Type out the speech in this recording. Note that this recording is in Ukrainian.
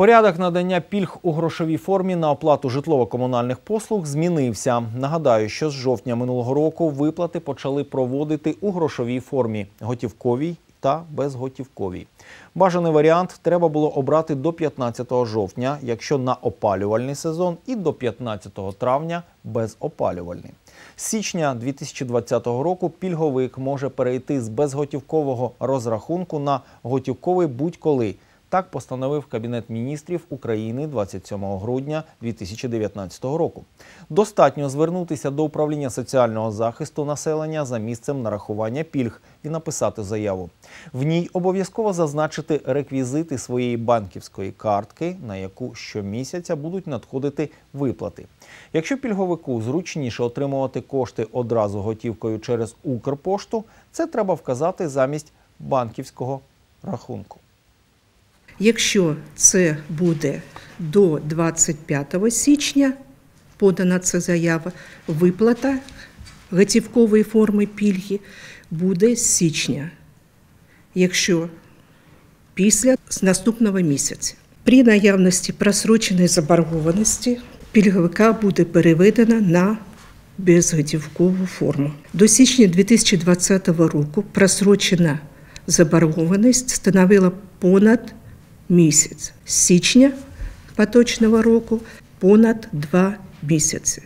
Порядок надання пільг у грошовій формі на оплату житлово-комунальних послуг змінився. Нагадаю, що з жовтня минулого року виплати почали проводити у грошовій формі готівковій та безготівковій. Бажаний варіант треба було обрати до 15 жовтня, якщо на опалювальний сезон, і до 15 травня безопалювальний. З січня 2020 року пільговик може перейти з безготівкового розрахунку на готівковий будь-коли. Так постановив Кабінет міністрів України 27 грудня 2019 року. Достатньо звернутися до управління соціального захисту населення за місцем нарахування пільг і написати заяву. В ній обов'язково зазначити реквізити своєї банківської картки, на яку щомісяця будуть надходити виплати. Якщо пільговику зручніше отримувати кошти одразу готівкою через Укрпошту, це треба вказати замість банківського рахунку. Якщо це буде до 25 січня, подана ця заява, виплата готівкової форми пільги буде з січня, якщо після з наступного місяця. При наявності просроченої заборгованості пільговика буде переведена на безготівкову форму. До січня 2020 року просрочена заборгованість становила понад місяць з січня поточного року понад два місяці.